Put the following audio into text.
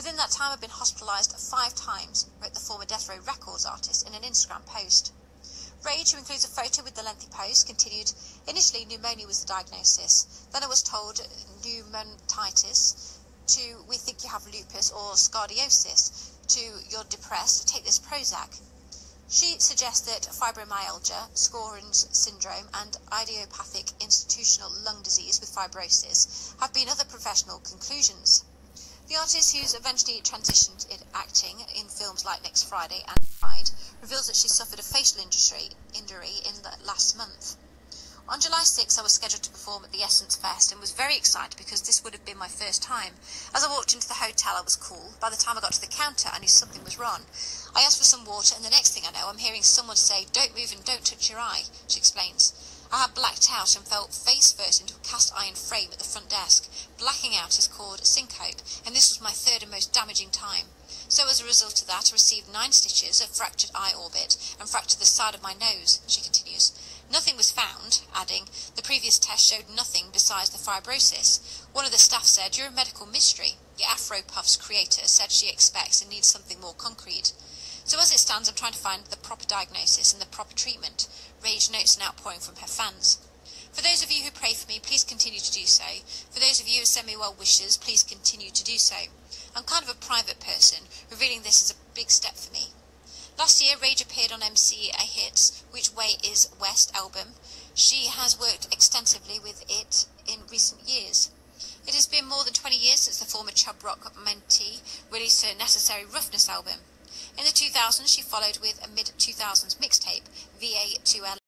Within that time, I've been hospitalised five times, wrote the former Death Row Records artist in an Instagram post. Rage, who includes a photo with the lengthy post, continued Initially, pneumonia was the diagnosis. Then I was told pneumonitis. To we think you have lupus or sarcoidosis. To you're depressed, take this Prozac. She suggests that fibromyalgia, Sjögren's syndrome, and idiopathic interstitial lung disease with fibrosis have been other professional conclusions. Artist, who's eventually transitioned in acting in films like Next Friday and Pride, reveals that she suffered a facial injury, injury in the last month. On July 6, I was scheduled to perform at the Essence Fest and was very excited because this would have been my first time. As I walked into the hotel, I was cool. By the time I got to the counter, I knew something was wrong. I asked for some water, and the next thing I know, I'm hearing someone say, Don't move and don't touch your eye, she explains. I blacked out and fell face first into a cast iron frame at the front desk. Blacking out is called syncope, and this was my third and most damaging time. So as a result of that, I received nine stitches, a fractured eye orbit, and fractured the side of my nose, she continues. Nothing was found, adding, the previous test showed nothing besides the fibrosis. One of the staff said, You're a medical mystery. The Afro Puffs creator said she expects and needs something more concrete. So as it stands, I'm trying to find the proper diagnosis and the proper treatment. Rage notes an outpouring from her fans. For those of you who pray for me, please continue to do so. For those of you who send me well wishes, please continue to do so. I'm kind of a private person. Revealing this is a big step for me. Last year, Rage appeared on MC Eiht's, Which Way Is West album. She has worked extensively with it in recent years. It has been more than 20 years since the former Chubb Rock mentee released her Necessary Roughness album. In the 2000s, she followed with a mid 2000s mixtape, VA2L.